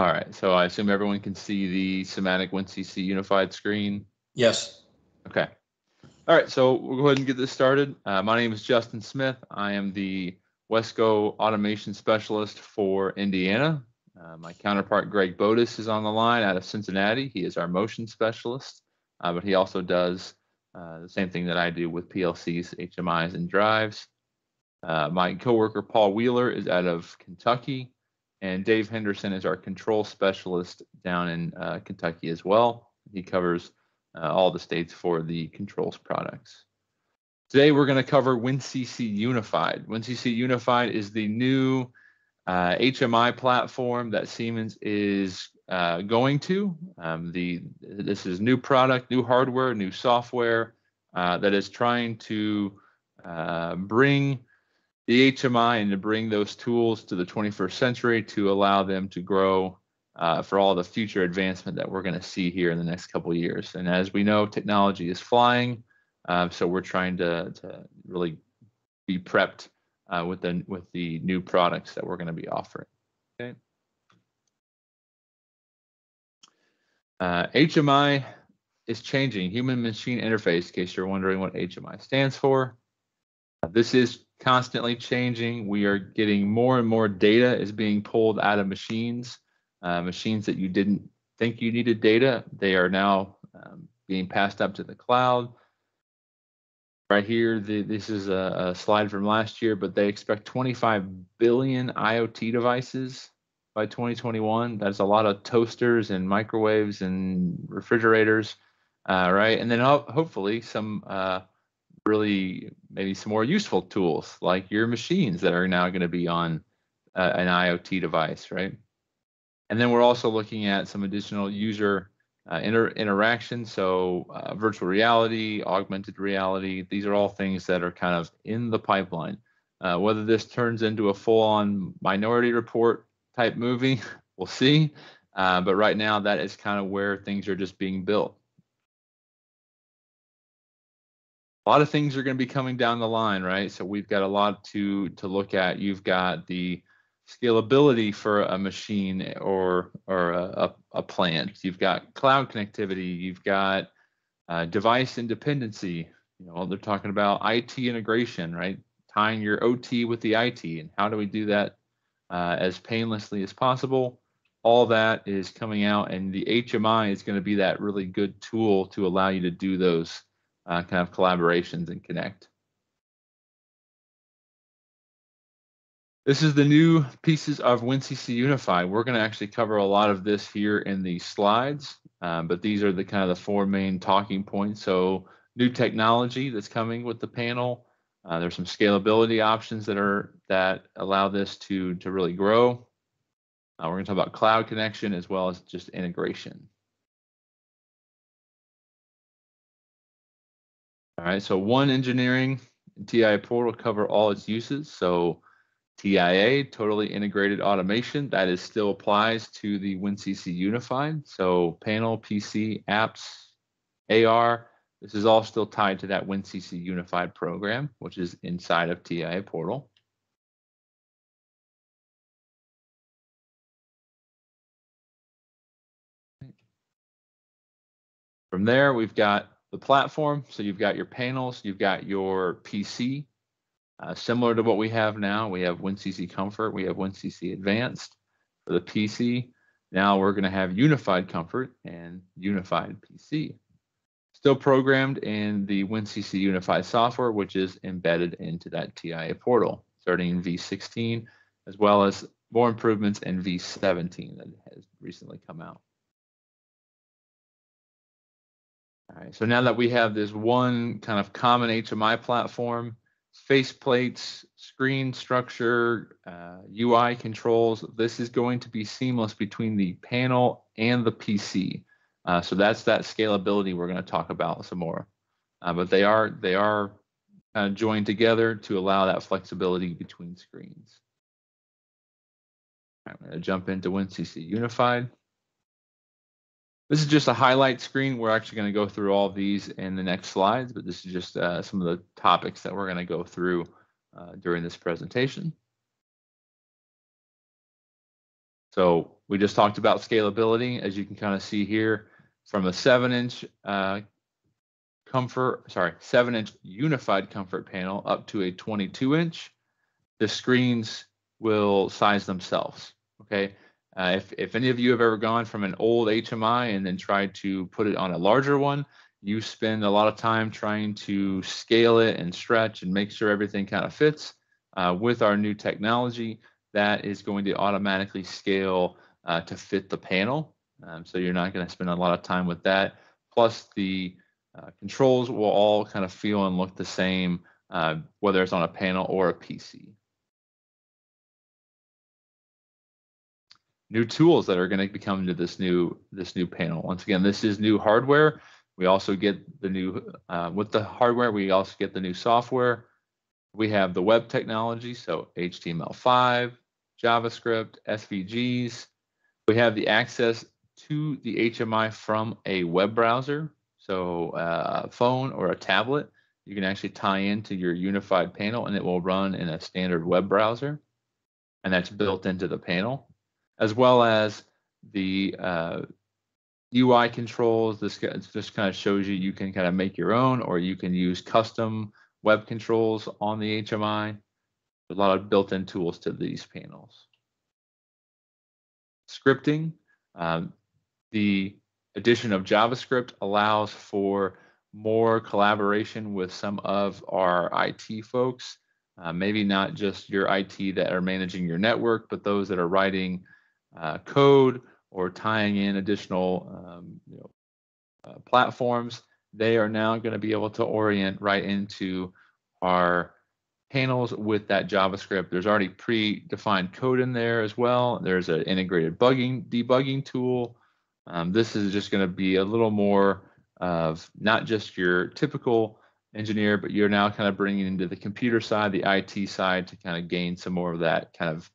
All right, so I assume everyone can see the Simatic WinCC unified screen. Yes. Okay. All right, so we'll go ahead and get this started. Uh, my name is Justin Smith. I am the Wesco automation specialist for Indiana. Uh, my counterpart, Greg Bodis, is on the line out of Cincinnati. He is our motion specialist, uh, but he also does uh, the same thing that I do with PLCs, HMIs, and drives. Uh, my coworker, Paul Wheeler, is out of Kentucky, and Dave Henderson is our control specialist down in uh, Kentucky as well. He covers uh, all the states for the controls products. Today, we're going to cover WinCC Unified. WinCC Unified is the new uh, HMI platform that Siemens is uh, going to. Um, the this is new product, new hardware, new software uh, that is trying to uh, bring the HMI and to bring those tools to the 21st century to allow them to grow uh, for all the future advancement that we're going to see here in the next couple years. And as we know, technology is flying, uh, so we're trying to, to really be prepped uh, with the with the new products that we're going to be offering. Okay. HMI uh, is changing, human machine interface, in case you're wondering what HMI stands for. This is constantly changing. We are getting more and more data is being pulled out of machines, uh, machines that you didn't think you needed data. They are now um, being passed up to the cloud. Right here, the, this is a, a, slide from last year, but they expect 25 billion IoT devices by 2021. That's a lot of toasters and microwaves and refrigerators, uh, right? And then ho- hopefully some uh, really maybe some more useful tools like your machines that are now going to be on uh, an IoT device, right? And then we're also looking at some additional user uh, inter- interaction. So uh, virtual reality, augmented reality, these are all things that are kind of in the pipeline. Uh, whether this turns into a full-on Minority Report type movie, we'll see. Uh, but right now, that is kind of where things are just being built. Lot of things are going to be coming down the line, right? So we've got a lot to to look at. You've got the scalability for a machine or or a, a plant. You've got cloud connectivity. You've got uh, device independency. You know, they're talking about IT integration, right? Tying your OT with the IT, and how do we do that uh, as painlessly as possible? All that is coming out, and the HMI is going to be that really good tool to allow you to do those uh, kind of collaborations and connect. This is the new pieces of WinCC Unify. We're going to actually cover a lot of this here in the slides, um, but these are the kind of the four main talking points. So new technology that's coming with the panel. Uh, there's some scalability options that are that allow this to to really grow. Uh, we're going to talk about cloud connection as well as just integration. All right, so one engineering TIA portal cover all its uses. So TIA, totally integrated automation, that is still applies to the WinCC Unified. So panel, PC, apps, AR, this is all still tied to that WinCC Unified program, which is inside of TIA portal. From there, we've got the platform. So you've got your panels, you've got your PC, uh, similar to what we have now. We have WinCC Comfort, we have WinCC Advanced for the PC. Now we're going to have Unified Comfort and Unified PC. Still programmed in the WinCC Unified software, which is embedded into that TIA portal, starting in V16, as well as more improvements in V17 that has recently come out. All right, so now that we have this one kind of common HMI platform, faceplates, screen structure, uh, UI controls, this is going to be seamless between the panel and the PC. Uh, so that's that scalability we're going to talk about some more. Uh, but they are they are kind of joined together to allow that flexibility between screens. I'm going to jump into WinCC Unified. This is just a highlight screen. We're actually going to go through all of these in the next slides, but this is just uh, some of the topics that we're going to go through uh, during this presentation. So we just talked about scalability, as you can kind of see here, from a seven inch uh, comfort, sorry, seven inch unified comfort panel up to a 22 inch. The screens will size themselves. Okay. Uh, if, if any of you have ever gone from an old HMI and then tried to put it on a larger one, you spend a lot of time trying to scale it and stretch and make sure everything kind of fits. Uh, with our new technology, that is going to automatically scale uh, to fit the panel. Um, so you're not going to spend a lot of time with that. Plus, the uh, controls will all kind of feel and look the same, uh, whether it's on a panel or a PC. New tools that are going to be coming to this new this new panel. Once again, this is new hardware. We also get the new uh, with the hardware. We also get the new software. We have the web technology, so HTML5, JavaScript, SVGs. We have the access to the HMI from a web browser, so uh, a phone or a tablet. You can actually tie into your unified panel and it will run in a standard web browser. And that's built into the panel, as well as the uh, UI controls. This just kind of shows you you can kind of make your own or you can use custom web controls on the HMI. A lot of built-in tools to these panels. Scripting. Um, the addition of JavaScript allows for more collaboration with some of our IT folks. Uh, maybe not just your IT that are managing your network, but those that are writing uh, code or tying in additional um, you know, uh, platforms. They are now going to be able to orient right into our panels with that JavaScript. There's already pre-defined code in there as well. There's an integrated bugging debugging tool. Um, this is just going to be a little more of not just your typical engineer, but you're now kind of bringing into the computer side, the IT side to kind of gain some more of that kind of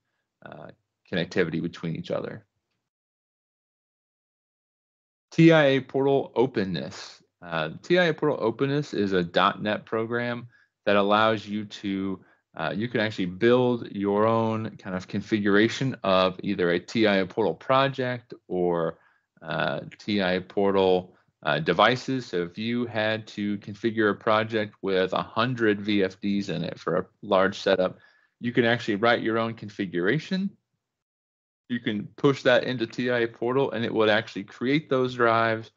uh, connectivity between each other. TIA Portal Openness. Uh, TIA Portal Openness is a .NET program that allows you to uh, you can actually build your own kind of configuration of either a TIA portal project or uh, TIA portal uh, devices. So if you had to configure a project with 100 VFDs in it for a large setup, you can actually write your own configuration. You can push that into TIA portal and it would actually create those drives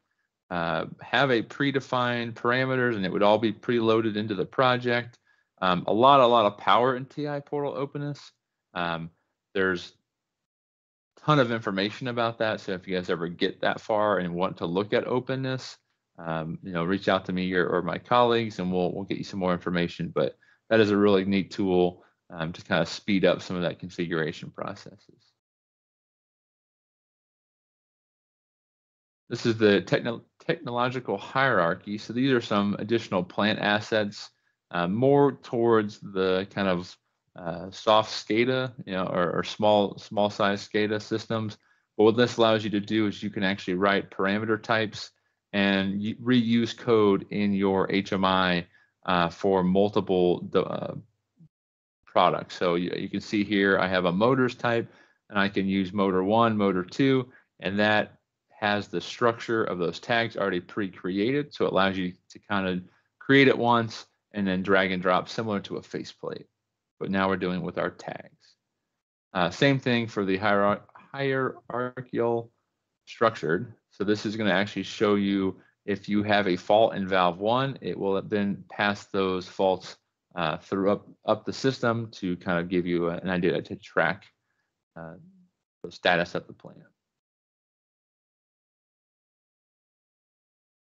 uh, have a predefined parameters and it would all be preloaded into the project. Um, a lot, a lot of power in TI portal openness. Um, there's a ton of information about that. So if you guys ever get that far and want to look at openness, um, you know, reach out to me or, or, my colleagues and we'll, we'll get you some more information. But that is a really neat tool um, to kind of speed up some of that configuration processes. This is the techno technological hierarchy. So these are some additional plant assets, uh, more towards the kind of uh, soft SCADA, you know, or, or, small small size SCADA systems. But what this allows you to do is you can actually write parameter types and reuse code in your HMI uh, for multiple uh, products. So you, you can see here I have a motors type, and I can use motor one, motor two, and that has the structure of those tags already pre-created. So it allows you to kind of create it once and then drag and drop similar to a faceplate. But now we're doing with our tags. Uh, same thing for the hierar hierarchical structured. So this is going to actually show you if you have a fault in valve one, it will then pass those faults uh, through up, up the system to kind of give you an idea to track uh, the status of the plant.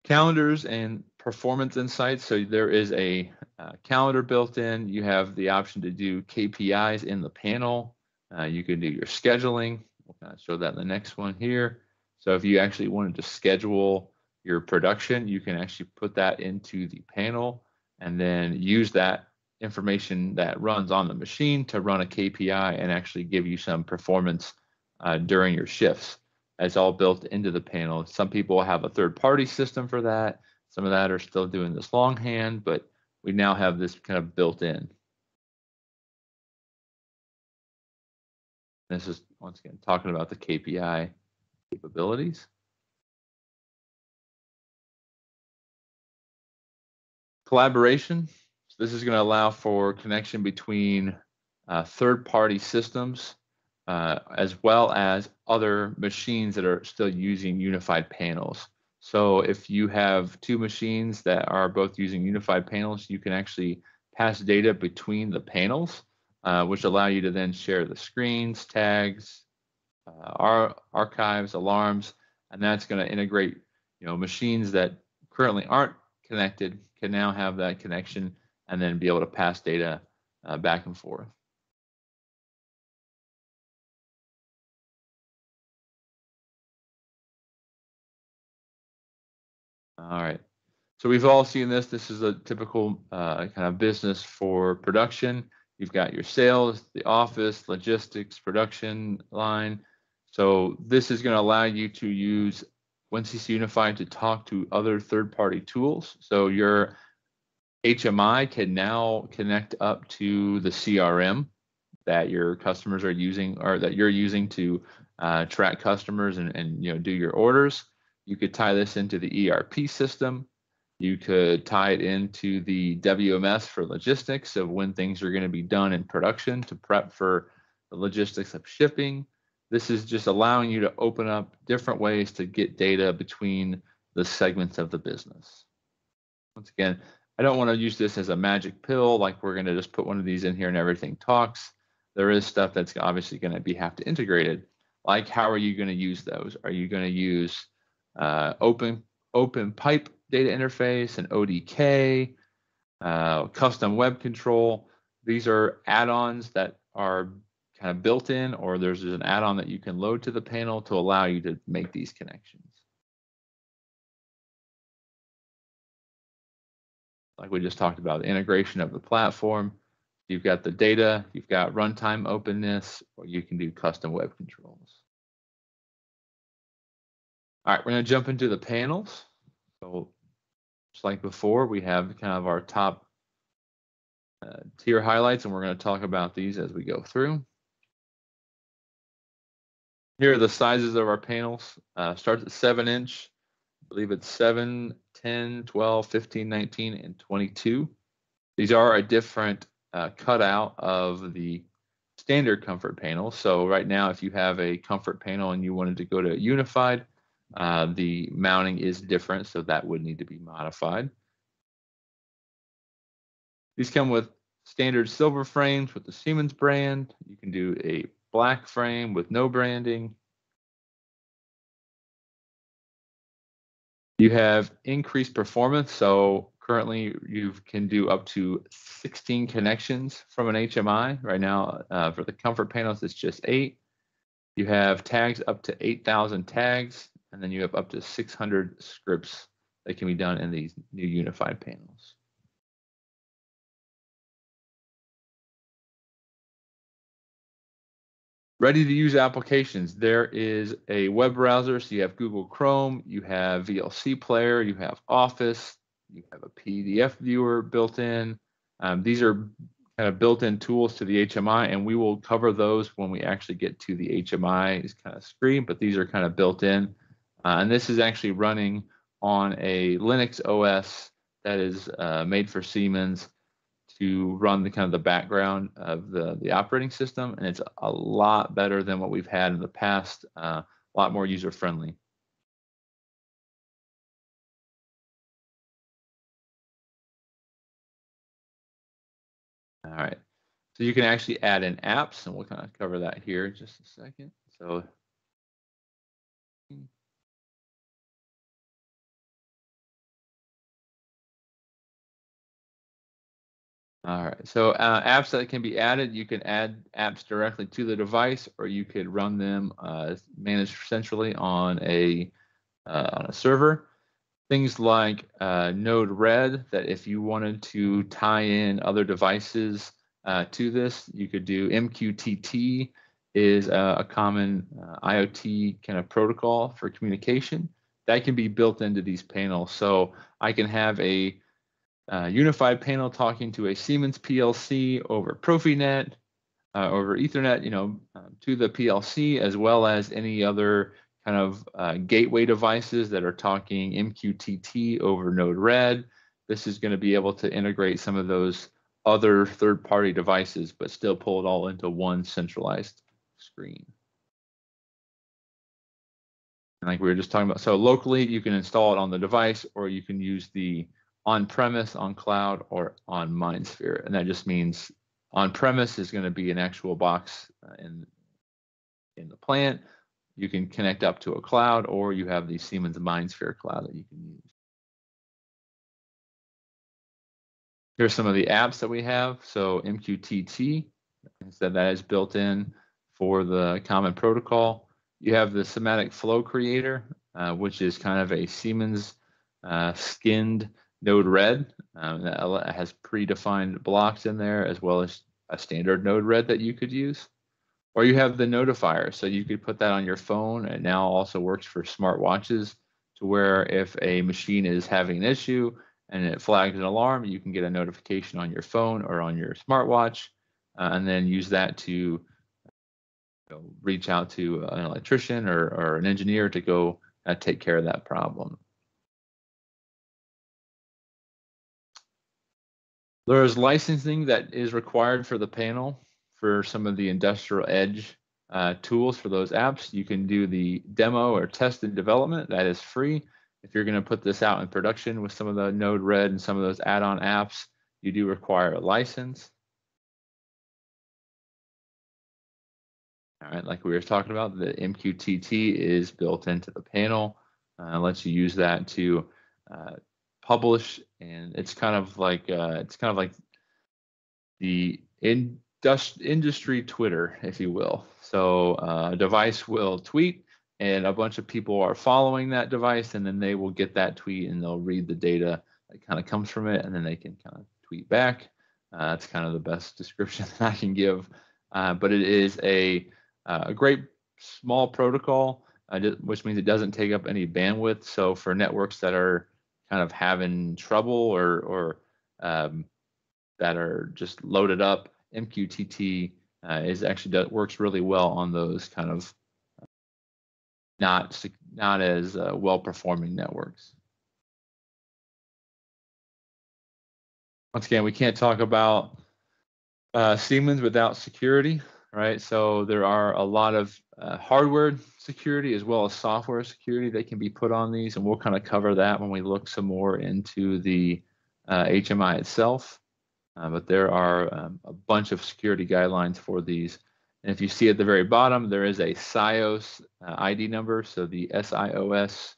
Calendars and performance insights. So there is a uh, calendar built in. You have the option to do KPIs in the panel. Uh, you can do your scheduling. We'll kind of show that in the next one here. So if you actually wanted to schedule your production, you can actually put that into the panel and then use that information that runs on the machine to run a KPI and actually give you some performance uh, during your shifts. It's all built into the panel. Some people have a third party system for that. Some of that are still doing this longhand, but we now have this kind of built in. This is once again, talking about the KPI capabilities. Collaboration. So this is going to allow for connection between uh, third-party systems uh, as well as other machines that are still using unified panels. So if you have two machines that are both using unified panels, you can actually pass data between the panels, uh, which allow you to then share the screens, tags, uh, our archives, alarms, and that's going to integrate, you know, machines that currently aren't connected can now have that connection and then be able to pass data uh, back and forth. All right. So we've all seen this. This is a typical uh, kind of business for production. You've got your sales, the office, logistics, production line. So this is going to allow you to use WinCC Unified to talk to other third-party tools. So your HMI can now connect up to the CRM that your customers are using or that you're using to uh, track customers and, and you know do your orders. You could tie this into the ERP system. You could tie it into the WMS for logistics of when things are going to be done in production to prep for the logistics of shipping. This is just allowing you to open up different ways to get data between the segments of the business. Once again, I don't want to use this as a magic pill, like we're going to just put one of these in here and everything talks. There is stuff that's obviously going to be have to integrate it. Like, how are you going to use those? Are you going to use uh, open open pipe data interface and ODK, uh, custom web control. These are add-ons that are kind of built in, or there's an add-on that you can load to the panel to allow you to make these connections. Like we just talked about, the integration of the platform. You've got the data, you've got runtime openness, or you can do custom web controls. All right, we're going to jump into the panels. So just like before, we have kind of our top uh, tier highlights, and we're going to talk about these as we go through. Here are the sizes of our panels. Uh, starts at 7 inch. I believe it's 7, 10, 12, 15, 19, and 22. These are a different uh, cutout of the standard comfort panel. So right now, if you have a comfort panel and you wanted to go to unified, uh, the mounting is different, so that would need to be modified. These come with standard silver frames with the Siemens brand. You can do a black frame with no branding. You have increased performance. So currently you can do up to 16 connections from an HMI. Right now uh, for the comfort panels, it's just eight. You have tags up to 8,000 tags and then you have up to 600 scripts that can be done in these new unified panels. Ready to use applications. There is a web browser. So you have Google Chrome, you have VLC player, you have Office, you have a PDF viewer built in. Um, these are kind of built-in tools to the HMI, and we will cover those when we actually get to the HMI kind of screen, but these are kind of built in. Uh, and this is actually running on a Linux OS that is uh, made for Siemens to run the kind of the background of the, the operating system. And it's a lot better than what we've had in the past, uh, a lot more user friendly. All right. So you can actually add in apps, and we'll kind of cover that here in just a second. So All right, so uh, apps that can be added, you can add apps directly to the device, or you could run them uh, managed centrally on a uh, on a server. Things like uh, Node-RED, that if you wanted to tie in other devices uh, to this, you could do MQTT is a, a common uh, IoT kind of protocol for communication that can be built into these panels. So I can have a uh, unified panel talking to a Siemens PLC over Profinet. uh, over Ethernet, you know, um, to the PLC as well as any other kind of uh, gateway devices that are talking MQTT over Node-RED. This is going to be able to integrate some of those other third-party devices, but still pull it all into one centralized screen. And like we were just talking about, so locally you can install it on the device, or you can use the on-premise, on cloud, or on MindSphere, and that just means on-premise is going to be an actual box uh, in in the plant. You can connect up to a cloud, or you have the Siemens MindSphere cloud that you can use. Here's some of the apps that we have. So MQTT, said that is built in for the common protocol. You have the Simatic Flow Creator, uh, which is kind of a Siemens uh, skinned Node-RED um, that has predefined blocks in there, as well as a standard Node-RED that you could use. Or you have the notifier, so you could put that on your phone. It now also works for smartwatches, to where if a machine is having an issue and it flags an alarm, you can get a notification on your phone or on your smartwatch, uh, and then use that to you know, reach out to an electrician or, or an engineer to go uh, take care of that problem. There is licensing that is required for the panel for some of the industrial edge uh, tools for those apps. You can do the demo or test and development. That is free. If you're going to put this out in production with some of the Node-RED and some of those add-on apps, you do require a license. All right, like we were talking about, the MQTT is built into the panel. Uh, lets you use that to uh, publish, and it's kind of like uh, it's kind of like the indus- industry Twitter, if you will. So uh, a device will tweet, and a bunch of people are following that device, and then they will get that tweet, and they'll read the data that kind of comes from it, and then they can kind of tweet back. Uh, that's kind of the best description that I can give. Uh, but it is a uh, a great small protocol, uh, which means it doesn't take up any bandwidth. So for networks that are kind of having trouble or or um, that are just loaded up, MQTT uh, is actually does, works really well on those kind of uh, not not as uh, well performing networks. Once again, we can't talk about uh, Siemens without security, right? So there are a lot of uh, hardware security as well as software security that can be put on these, and we'll kind of cover that when we look some more into the uh, HMI itself. Uh, but there are um, a bunch of security guidelines for these. And if you see at the very bottom, there is a SIOS uh, ID number, so the SIOS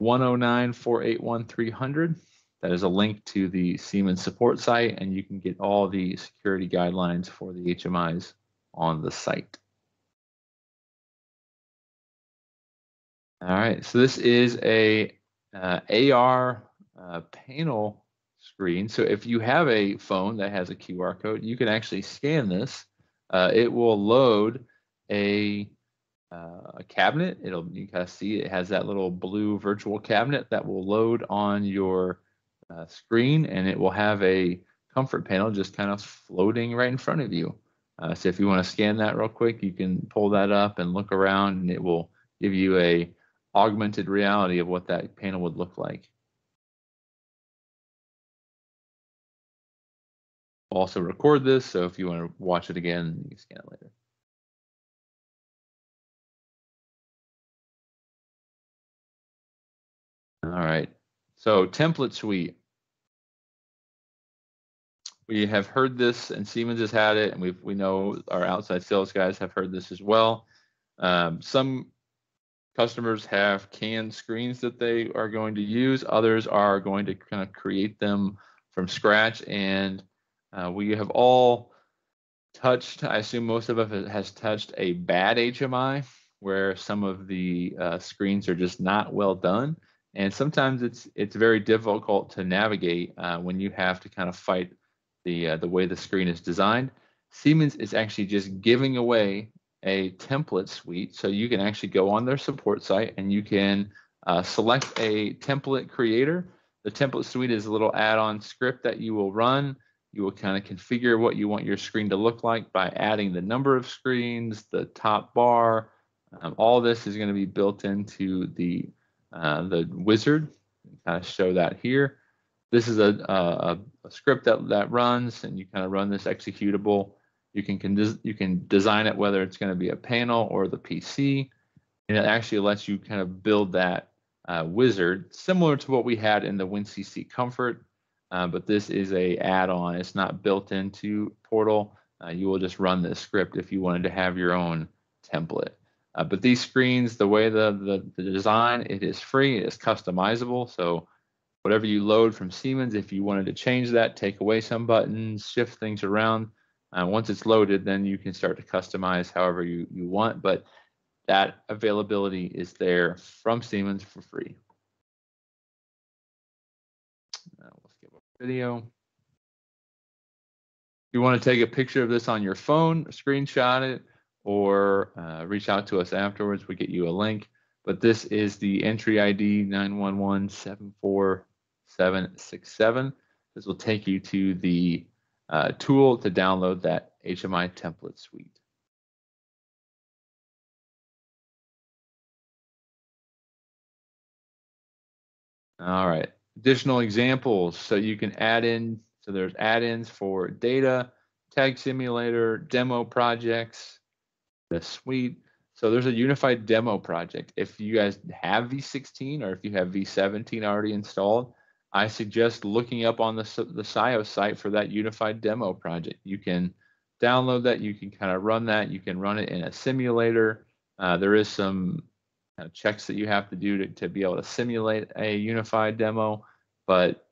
109481300. That is a link to the Siemens support site, and you can get all the security guidelines for the HMIs on the site. All right, so this is a uh, AR uh, panel screen. So if you have a phone that has a QR code, you can actually scan this. Uh, it will load a, uh, a cabinet. It'll you kind of see it has that little blue virtual cabinet that will load on your uh, screen, and it will have a comfort panel just kind of floating right in front of you. Uh, so if you want to scan that real quick, you can pull that up and look around, and it will give you a augmented reality of what that panel would look like. also record this, so if you want to watch it again, you can scan it later. All right, so template suite. We have heard this, and Siemens has had it, and we we know our outside sales guys have heard this as well. Um, some customers have canned screens that they are going to use. Others are going to kind of create them from scratch and uh, we have all touched, I assume most of us has touched a bad HMI where some of the uh, screens are just not well done. And sometimes it's it's very difficult to navigate uh, when you have to kind of fight the uh, the way the screen is designed. Siemens is actually just giving away a template suite, so you can actually go on their support site and you can uh, select a template creator. The template suite is a little add-on script that you will run You will kind of configure what you want your screen to look like by adding the number of screens, the top bar. Um, all this is going to be built into the uh, the wizard. Kind of show that here. This is a, a, a script that, that runs, and you kind of run this executable. You can, can you can design it whether it's going to be a panel or the PC, and it actually lets you kind of build that uh, wizard similar to what we had in the WinCC Comfort, uh, but this is a add-on. It's not built into Portal. Uh, you will just run this script if you wanted to have your own template. Uh, but these screens, the way the, the, the design, it is free, it is customizable. So whatever you load from Siemens, if you wanted to change that, take away some buttons, shift things around, uh, once it's loaded, then you can start to customize however you, you want. But that availability is there from Siemens for free. Uh, we'll skip over video. If you want to take a picture of this on your phone, screenshot it, or uh, reach out to us afterwards, we get you a link. But this is the entry ID 911-74767. This will take you to the uh, tool to download that HMI template suite. All right, additional examples. So you can add in, so there's add-ins for data, tag simulator, demo projects, the suite. So there's a unified demo project. If you guys have V16 or if you have V17 already installed, I suggest looking up on the, the SIOS site for that unified demo project. You can download that, you can kind of run that, you can run it in a simulator. Uh, there is some kind of checks that you have to do to, to be able to simulate a unified demo, but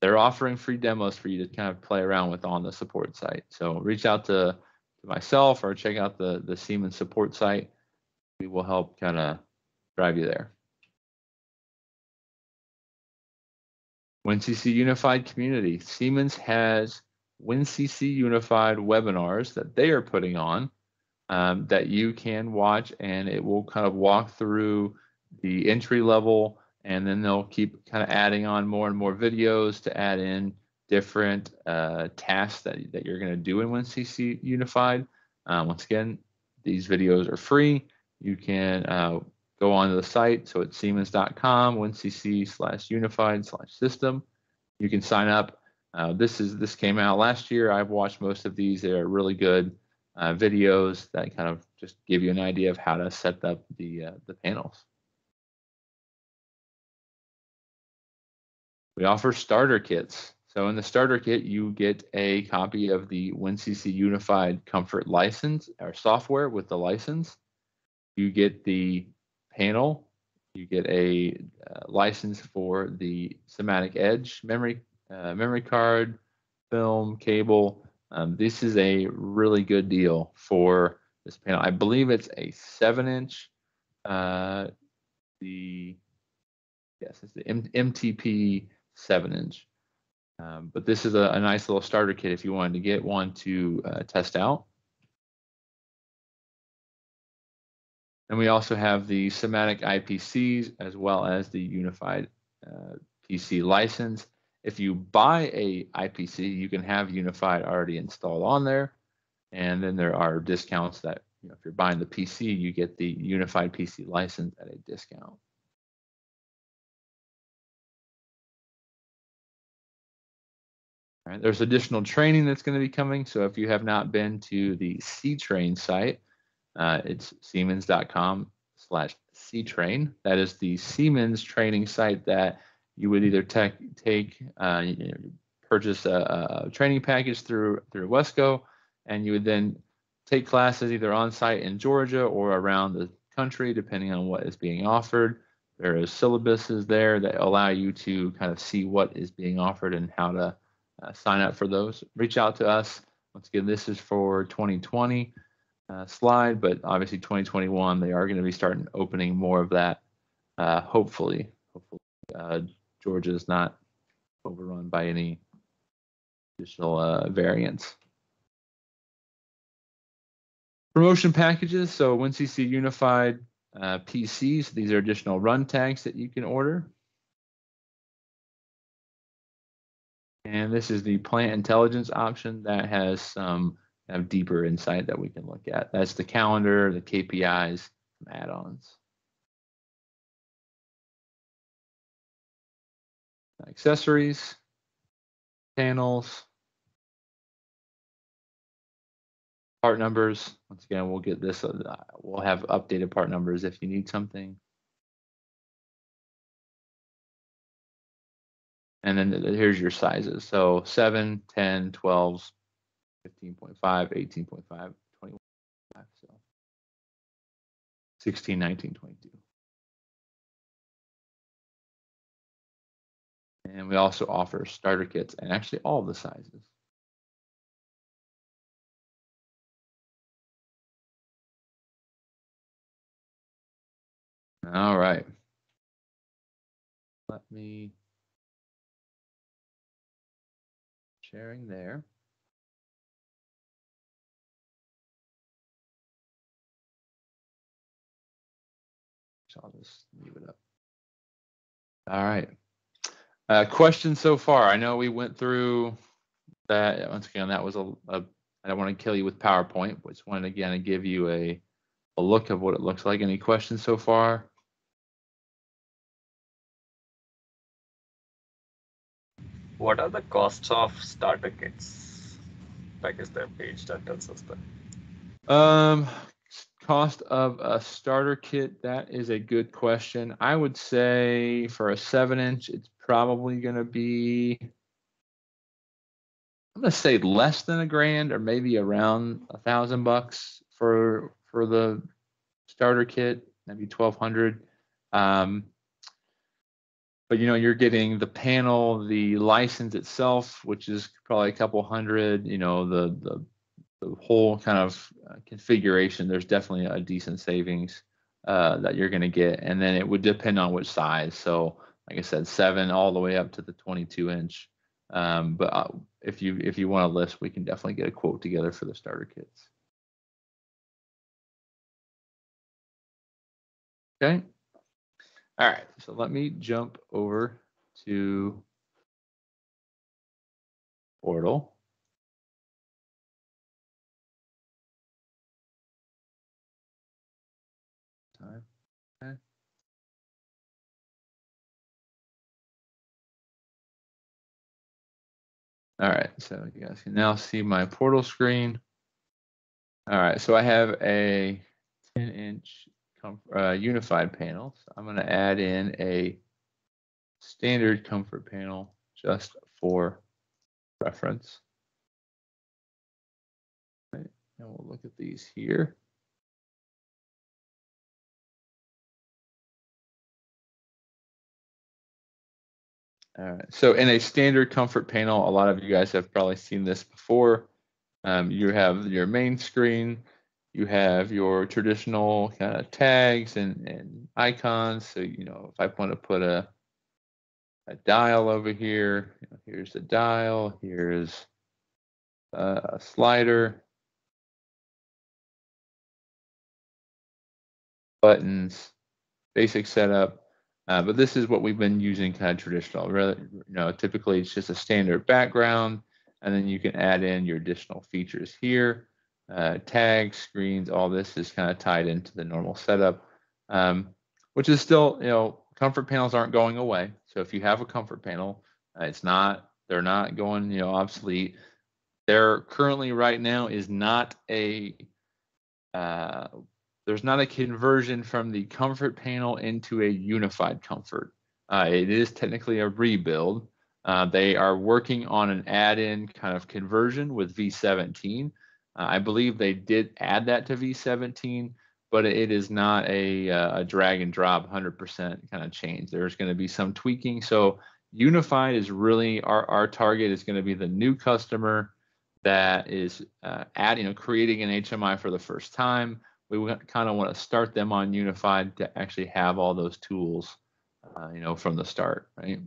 they're offering free demos for you to kind of play around with on the support site. So reach out to, to myself or check out the, the Siemens support site. We will help kind of drive you there. WinCC Unified Community. Siemens has WinCC Unified webinars that they are putting on um, that you can watch and it will kind of walk through the entry level and then they'll keep kind of adding on more and more videos to add in different uh, tasks that, that you're going to do in WinCC Unified. Um, once again, these videos are free. You can uh, go onto the site. So it's siemens.com, wincc slash unified slash system. You can sign up. Uh, this is this came out last year. I've watched most of these. They're really good uh, videos that kind of just give you an idea of how to set up the uh, the panels. We offer starter kits. So in the starter kit, you get a copy of the WinCC Unified Comfort license or software with the license. You get the panel. You get a uh, license for the Simatic Edge memory uh, memory card, film, cable, um, this is a really good deal for this panel. I believe it's a seven inch. Uh, the yes, it's the M MTP seven inch. Um, but this is a, a, nice little starter kit if you wanted to get one to uh, test out. And we also have the Simatic IPCs as well as the unified uh, PC license. If you buy a IPC, you can have Unified already installed on there. And then there are discounts that, you know, if you're buying the PC, you get the Unified PC license at a discount. There's additional training that's going to be coming. So if you have not been to the SITRAIN site, uh, it's siemens.com slash SITRAIN. That is the Siemens training site that you would either take, take uh, you know, purchase a, a, training package through through Wesco, and you would then take classes either on site in Georgia or around the country, depending on what is being offered. There is syllabuses there that allow you to kind of see what is being offered and how to uh, sign up for those. Reach out to us. Once again, this is for 2020 uh, slide, but obviously 2021, they are going to be starting opening more of that, uh, hopefully. Hopefully, uh, Georgia is not overrun by any additional uh, variants. Promotion packages, so WinCC Unified uh, PCs, these are additional run tags that you can order. And this is the plant intelligence option that has some of deeper insight that we can look at. That's the calendar, the KPIs, some add-ons. Accessories, panels, part numbers. Once again, we'll get this, uh, we'll have updated part numbers if you need something. And then here's your sizes. So 7, 10, 12, 15.5, 18.5, 21, so 16, 19, 22. And we also offer starter kits and actually all the sizes. All right. Let me sharing there. I'll just leave it up. All right. Uh, questions so far? I know we went through that. Once again, that was a, a I don't want to kill you with PowerPoint, but just wanted again to give you a, a look of what it looks like. Any questions so far? What are the costs of starter kits? Like, is there a page that tells us that? Um, cost of a starter kit, that is a good question. I would say for a seven inch, it's probably going to be, I'm going to say less than a grand or maybe around a thousand bucks for, for the starter kit, maybe 1200. Um, but you know you're getting the panel the license itself which is probably a couple hundred you know the the, the whole kind of uh, configuration there's definitely a decent savings uh, that you're going to get. And then it would depend on which size. So like i said 7 all the way up to the 22 inch. Um, but uh, if you if you want a list we can definitely get a quote together for the starter kits. Okay. All right, so let me jump over to Portal. All right, so you guys can now see my portal screen. All right, so I have a 10 inch uh, unified panel. So I'm going to add in a standard comfort panel just for reference. Right. And we'll look at these here. All right. So in a standard comfort panel, a lot of you guys have probably seen this before. Um, you have your main screen, you have your traditional kind of tags and, and icons. So, you know, if I want to put a, a dial over here, you know, here's the dial, here's a slider, buttons, basic setup. Uh, but this is what we've been using kind of traditional. Really, you know, typically it's just a standard background, and then you can add in your additional features here uh, tags, screens, all this is kind of tied into the normal setup, um, which is still, you know, comfort panels aren't going away. So if you have a comfort panel, uh, it's not, they're not going, you know, obsolete. There currently right now is not a, uh, there's not a conversion from the comfort panel into a unified comfort. Uh, it is technically a rebuild. Uh, they are working on an add-in kind of conversion with V17. Uh, I believe they did add that to V17, but it is not a, uh, a drag and drop 100% kind of change. There's going to be some tweaking. So unified is really our, our target is going to be the new customer that is uh, adding, you know, creating an HMI for the first time. We kind of want to start them on unified to actually have all those tools, uh, you know, from the start, right?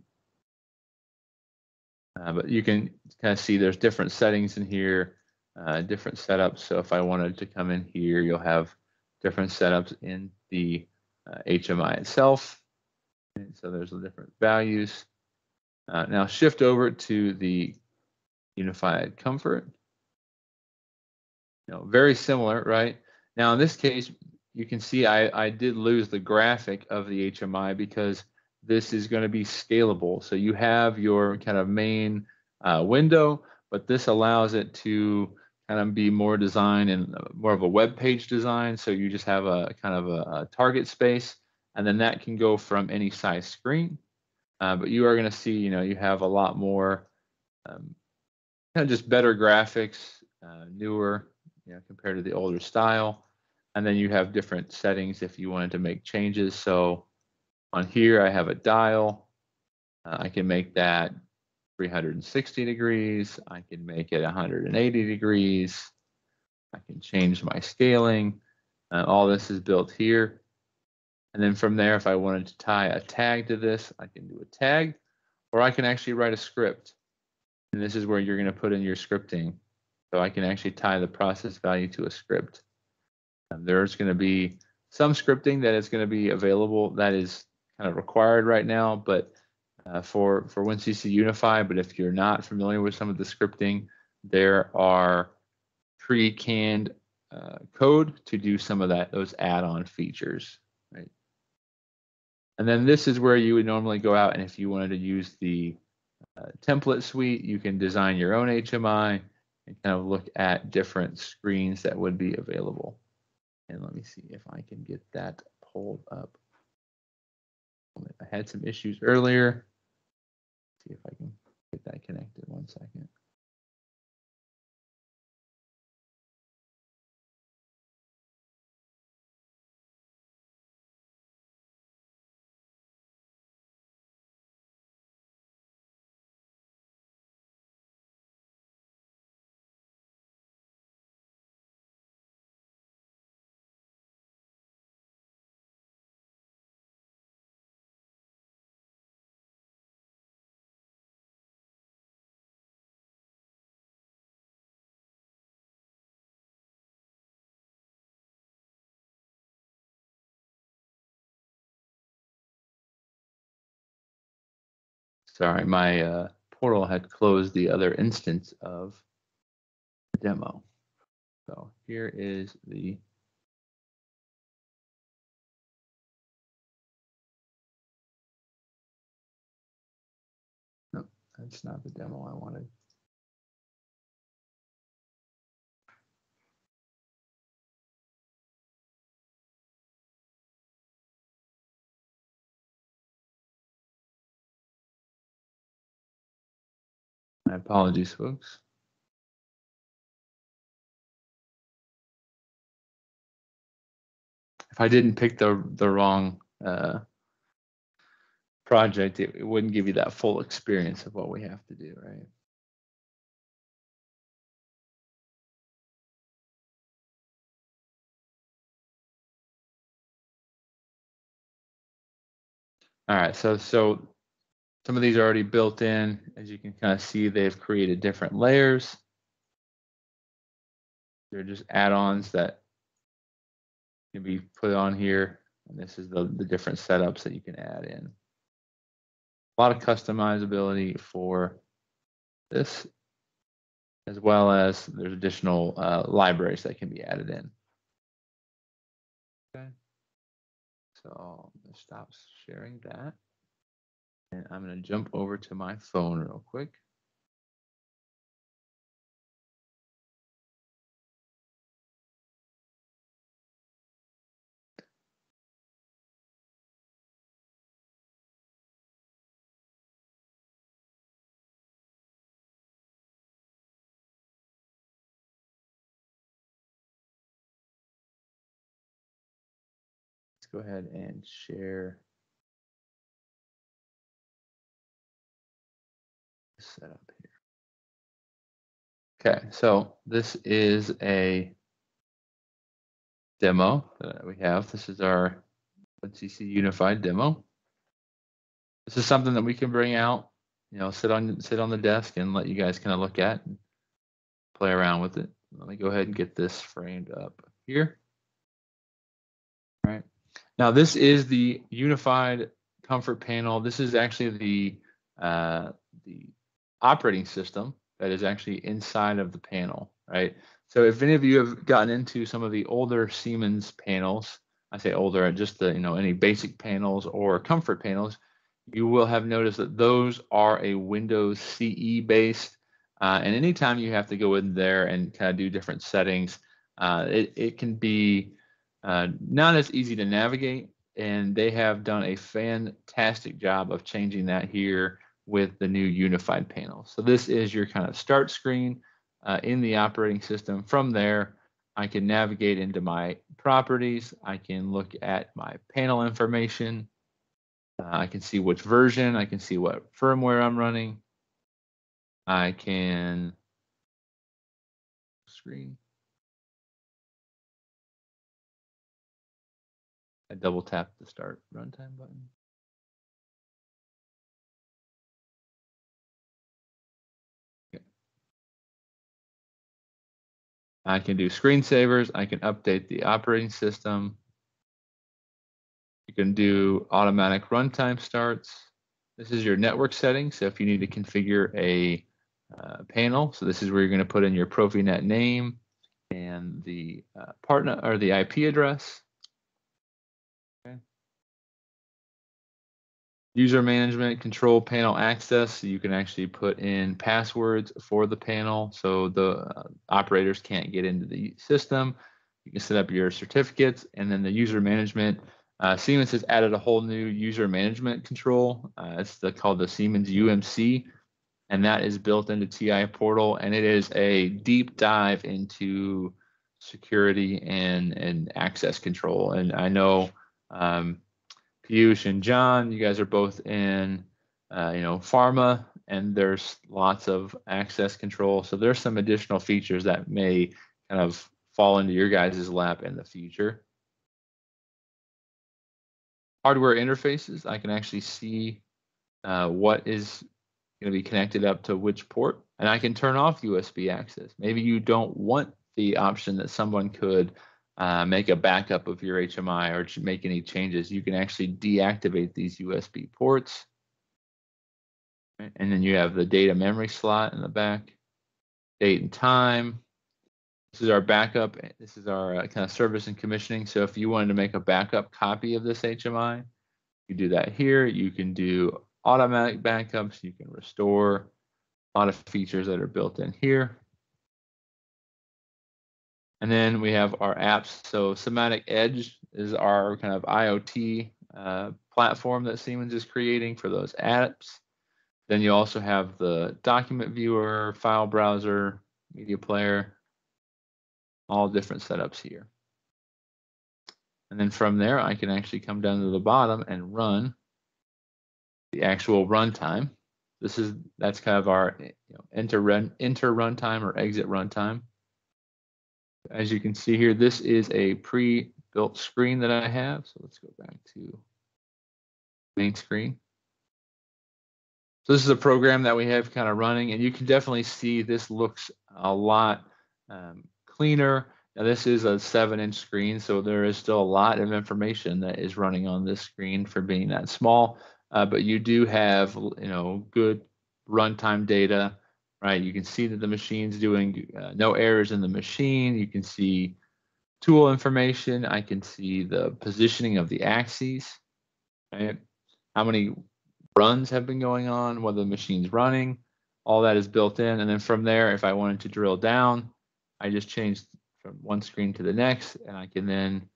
Uh, but you can kind of see there's different settings in here uh, different setups. So if I wanted to come in here, you'll have different setups in the uh, HMI itself. And so there's the different values. Uh, now shift over to the unified comfort. You know, very similar, right? Now in this case, you can see I, I did lose the graphic of the HMI because this is going to be scalable. So you have your kind of main uh, window, but this allows it to kind of be more design and more of a web page design. So you just have a kind of a, a target space, and then that can go from any size screen. Uh, but you are going to see, you know, you have a lot more um, kind of just better graphics, uh, newer, you know, compared to the older style. And then you have different settings if you wanted to make changes. So on here, I have a dial. Uh, I can make that 360 degrees. I can make it 180 degrees. I can change my scaling. Uh, all this is built here. And then from there, if I wanted to tie a tag to this, I can do a tag, or I can actually write a script. And this is where you're going to put in your scripting. So I can actually tie the process value to a script. And there's going to be some scripting that is going to be available that is kind of required right now, but uh, for for WinCC Unify. But if you're not familiar with some of the scripting, there are pre-canned uh, code to do some of that those add-on features, right? And then this is where you would normally go out, and if you wanted to use the uh, template suite, you can design your own HMI and kind of look at different screens that would be available. And let me see if I can get that pulled up. I had some issues earlier. See if I can get that connected. One second. Sorry, my uh, portal had closed the other instance of the demo. So here is the No, that's not the demo I wanted. Apologies, folks. If I didn't pick the the wrong uh, project, it, it wouldn't give you that full experience of what we have to do, right? All right, so so some of these are already built in. As you can kind of see, they've created different layers. They're just add-ons that can be put on here. And this is the, the different setups that you can add in. A lot of customizability for this, as well as there's additional uh, libraries that can be added in. Okay. So stop sharing that. And I'm going to jump over to my phone real quick. Go ahead and share set up here. Okay, so this is a demo that we have. This is our CC Unified demo. This is something that we can bring out, you know, sit on sit on the desk and let you guys kind of look at and play around with it. Let me go ahead and get this framed up here. All right. Now this is the unified comfort panel. This is actually the uh, the operating system that is actually inside of the panel, right? So if any of you have gotten into some of the older Siemens panels, I say older, just the you know any basic panels or comfort panels, you will have noticed that those are a Windows CE based. Uh, and anytime you have to go in there and kind of do different settings, uh, it, it can be uh, not as easy to navigate. And they have done a fantastic job of changing that here with the new unified panel. So this is your kind of start screen uh, in the operating system. From there, I can navigate into my properties. I can look at my panel information. Uh, I can see which version. I can see what firmware I'm running. I can screen. I double tap the start runtime button. I can do screensavers. I can update the operating system. You can do automatic runtime starts. This is your network settings. So if you need to configure a uh, panel, so this is where you're going to put in your Profinet name and the uh, partner or the IP address. User management, control panel access. You can actually put in passwords for the panel so the uh, operators can't get into the system. You can set up your certificates and then the user management. Uh, Siemens has added a whole new user management control. Uh, it's the, called the Siemens UMC, and that is built into TIA Portal, and it is a deep dive into security and and access control. And I know um, Piyush and John, you guys are both in, uh, you know, pharma, and there's lots of access control. So there's some additional features that may kind of fall into your guys' lap in the future. Hardware interfaces, I can actually see uh, what is going to be connected up to which port, and I can turn off USB access. Maybe you don't want the option that someone could uh, make a backup of your HMI or make any changes, you can actually deactivate these USB ports. And then you have the data memory slot in the back, date and time. This is our backup. This is our uh, kind of service and commissioning. So if you wanted to make a backup copy of this HMI, you do that here. You can do automatic backups. You can restore a lot of features that are built in here. And then we have our apps. So Simatic Edge is our kind of IoT uh, platform that Siemens is creating for those apps. Then you also have the document viewer, file browser, media player, all different setups here. And then from there, I can actually come down to the bottom and run the actual runtime. This is that's kind of our you know, enter run enter runtime or exit runtime. As you can see here, this is a pre-built screen that I have. So let's go back to main screen. So this is a program that we have kind of running, and you can definitely see this looks a lot um, cleaner. Now this is a seven inch screen, so there is still a lot of information that is running on this screen for being that small. Uh, but you do have, you know, good runtime data right? You can see that the machine's doing uh, no errors in the machine. You can see tool information. I can see the positioning of the axes, right? How many runs have been going on, whether the machine's running, all that is built in. And then from there, if I wanted to drill down, I just changed from one screen to the next, and I can then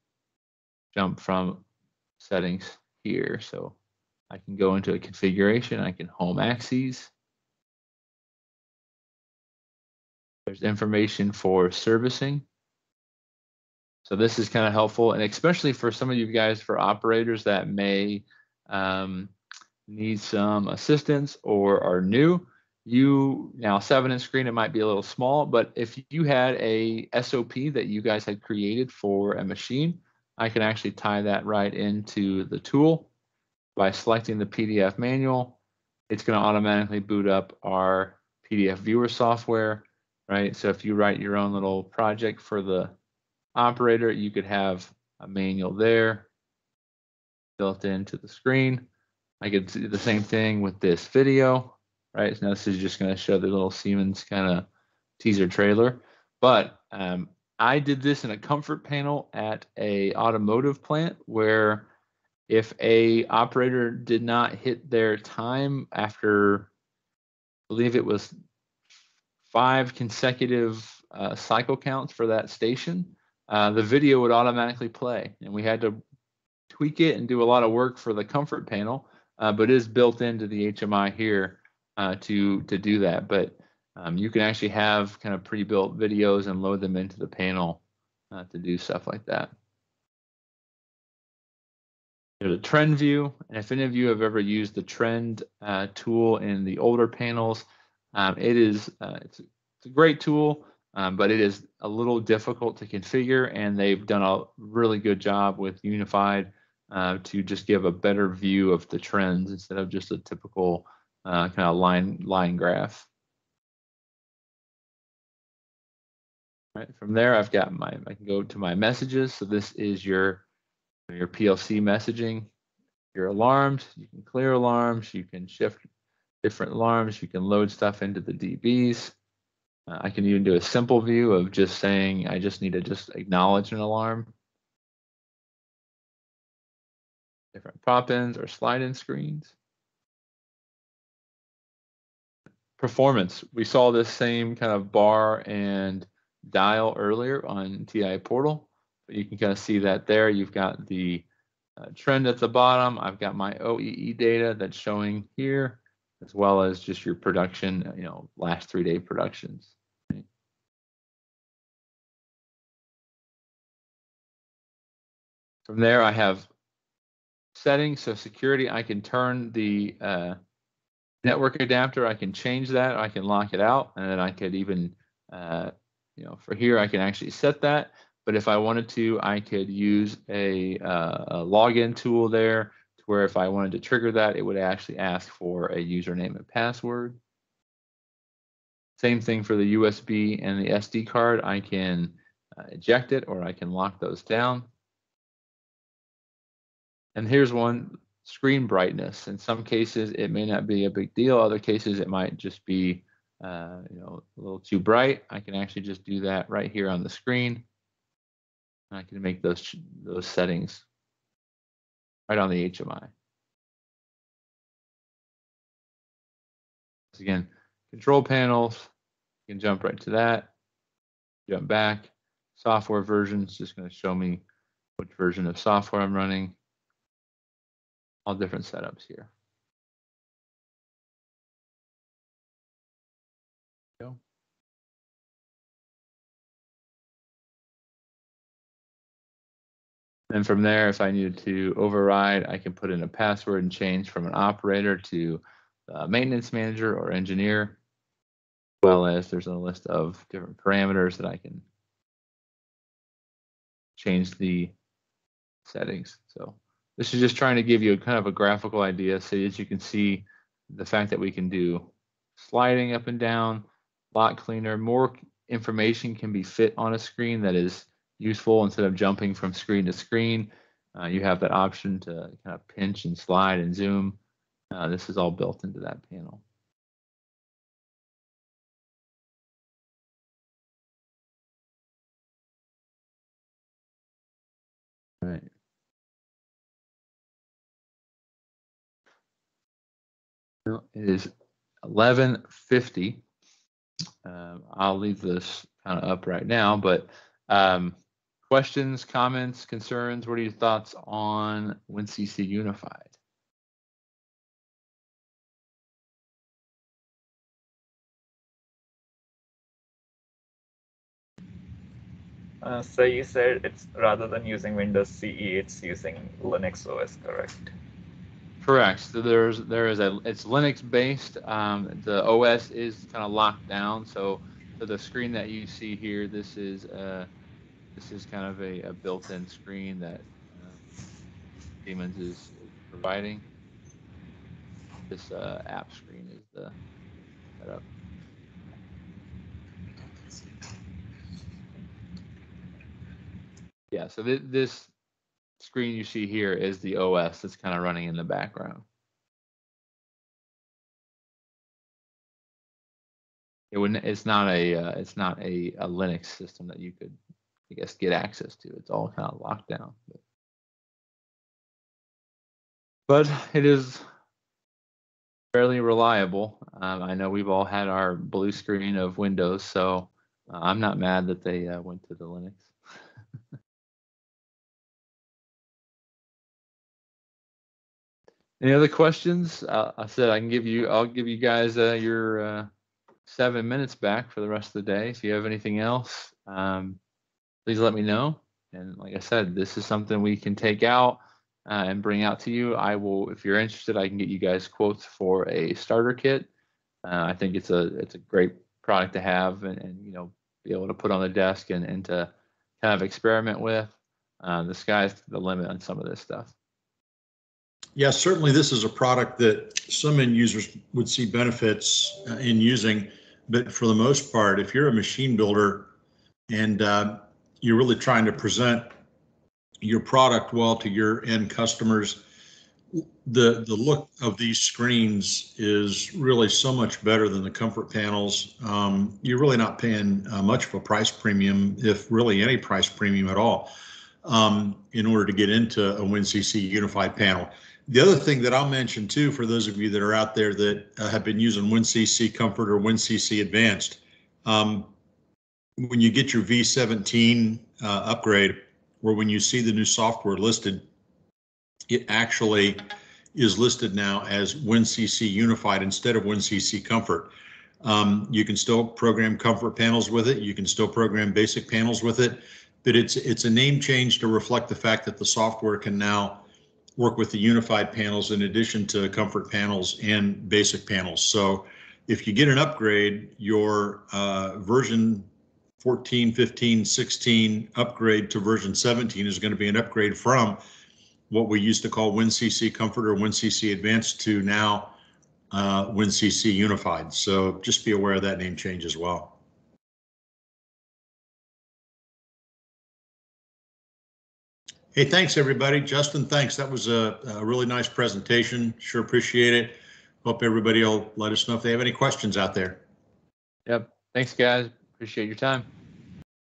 jump from settings here. So I can go into a configuration, I can home axes, There's information for servicing. So this is kind of helpful, and especially for some of you guys, for operators that may um, need some assistance or are new. You now seven inch screen, it might be a little small, but if you had a SOP that you guys had created for a machine, I can actually tie that right into the tool by selecting the PDF manual. It's going to automatically boot up our PDF viewer software right? So if you write your own little project for the operator, you could have a manual there built into the screen. I could do the same thing with this video, right? So now this is just going to show the little Siemens kind of teaser trailer. But um, I did this in a comfort panel at a automotive plant where if a operator did not hit their time after, I believe it was five consecutive uh, cycle counts for that station, uh, the video would automatically play. And we had to tweak it and do a lot of work for the comfort panel, uh, but it is built into the HMI here uh, to to do that. But um, you can actually have kind of pre-built videos and load them into the panel uh, to do stuff like that. There's a trend view, and if any of you have ever used the trend uh, tool in the older panels, um, it is uh, it's, it's a great tool, um, but it is a little difficult to configure, and they've done a really good job with Unified uh, to just give a better view of the trends instead of just a typical uh, kind of line line graph. Right, from there, I've got my, I can go to my messages. So this is your, your PLC messaging, your alarms. You can clear alarms. You can shift different alarms. You can load stuff into the DBs. Uh, I can even do a simple view of just saying, I just need to just acknowledge an alarm. Different pop-ins or slide-in screens. Performance, we saw this same kind of bar and dial earlier on TIA Portal. But you can kind of see that there. You've got the uh, trend at the bottom. I've got my OEE data that's showing here, as well as just your production, you know, last three day productions. From there, I have settings. So security, I can turn the uh, network adapter. I can change that. I can lock it out, and then I could even uh, you know, for here, I can actually set that. But if I wanted to, I could use a, uh, a login tool there where if I wanted to trigger that, it would actually ask for a username and password. Same thing for the USB and the SD card. I can uh, eject it or I can lock those down. And here's one screen brightness. In some cases, it may not be a big deal. Other cases, it might just be uh, you know, a little too bright, I can actually just do that right here on the screen. I can make those those settings right on the HMI. So Again, control panels, you can jump right to that, jump back. Software versions, just going to show me which version of software I'm running. All different setups here. And from there, if I needed to override, I can put in a password and change from an operator to maintenance manager or engineer, as well as there's a list of different parameters that I can change the settings. So this is just trying to give you a kind of a graphical idea so as you can see the fact that we can do sliding up and down, lot cleaner, more information can be fit on a screen that is useful instead of jumping from screen to screen. Uh, you have that option to kind of pinch and slide and zoom. Uh, this is all built into that panel. All right. It is 1150. Um, I'll leave this kind of up right now, but um, Questions, comments, concerns? What are your thoughts on WinCC Unified? Uh, so you said it's rather than using Windows CE, it's using Linux OS, correct? Correct. So there's there is a it's Linux based. Um, the OS is kind of locked down. So, so the screen that you see here, this is uh, this is kind of a, a built-in screen that uh, Siemens is providing. This uh, app screen is the setup. Yeah, so th this screen you see here is the OS that's kind of running in the background. It would, it's not a uh, it's not a, a Linux system that you could I guess, get access to. It's all kind of locked down. But, but it is fairly reliable. Um, I know we've all had our blue screen of Windows, so uh, I'm not mad that they uh, went to the Linux. Any other questions? Uh, I said I can give you, I'll give you guys uh, your uh, seven minutes back for the rest of the day. If you have anything else, um, please let me know. And like I said, this is something we can take out uh, and bring out to you. I will, if you're interested, I can get you guys quotes for a starter kit. Uh, I think it's a it's a great product to have and, and you know be able to put on the desk and, and to kind of experiment with. Uh, the sky's the limit on some of this stuff. Yeah, certainly this is a product that some end users would see benefits uh, in using. But for the most part, if you're a machine builder and uh, you're really trying to present your product well to your end customers, the the look of these screens is really so much better than the comfort panels. Um, you're really not paying uh, much of a price premium, if really any price premium at all, um, in order to get into a WinCC unified panel. The other thing that I'll mention too, for those of you that are out there that uh, have been using WinCC Comfort or WinCC Advanced, um, when you get your V17 uh, upgrade, or when you see the new software listed, it actually is listed now as WinCC Unified instead of WinCC Comfort. Um, you can still program comfort panels with it. You can still program basic panels with it, but it's it's a name change to reflect the fact that the software can now work with the unified panels in addition to comfort panels and basic panels. So if you get an upgrade, your uh, version 14, 15, 16 upgrade to version 17 is going to be an upgrade from what we used to call WinCC Comfort or WinCC Advanced to now uh, WinCC Unified. So just be aware of that name change as well. Hey, thanks, everybody. Justin, thanks. That was a, a really nice presentation. Sure appreciate it. Hope everybody will let us know if they have any questions out there. Yep. Thanks, guys. Appreciate your time.